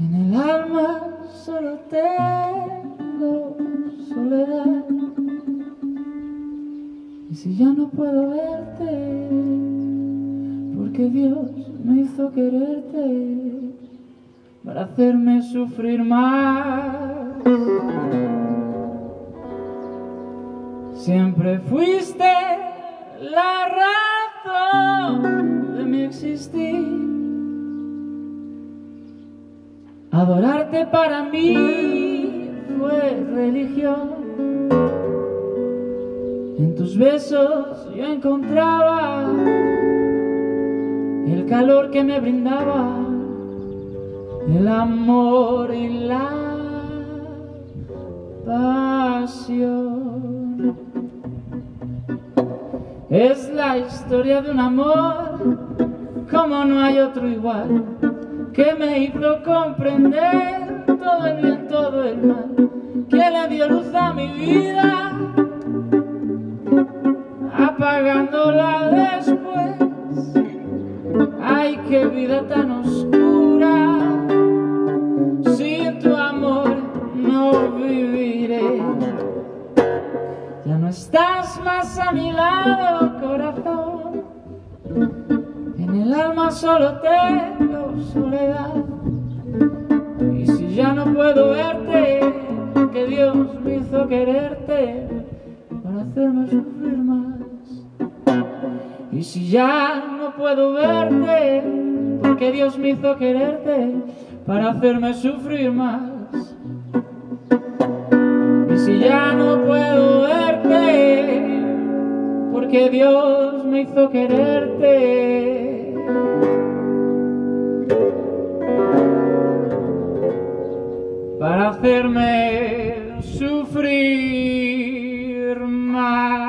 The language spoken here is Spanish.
En el alma solo tengo si ya no puedo verte, porque Dios me hizo quererte para hacerme sufrir más. Siempre fuiste la razón de mi existir. Adorarte para mí fue religión. En tus besos yo encontraba el calor que me brindaba, el amor y la pasión. Es la historia de un amor como no hay otro igual, que me hizo comprender todo el bien, todo el mal, que le dio luz a mi vida, qué vida tan oscura, sin tu amor no viviré. Ya no estás más a mi lado, corazón. En el alma solo tengo soledad. Y si ya no puedo verte, que Dios me hizo quererte para hacerme sufrir más. Y si ya puedo verte, porque Dios me hizo quererte para hacerme sufrir más. Y si ya no puedo verte, porque Dios me hizo quererte. Para hacerme sufrir más.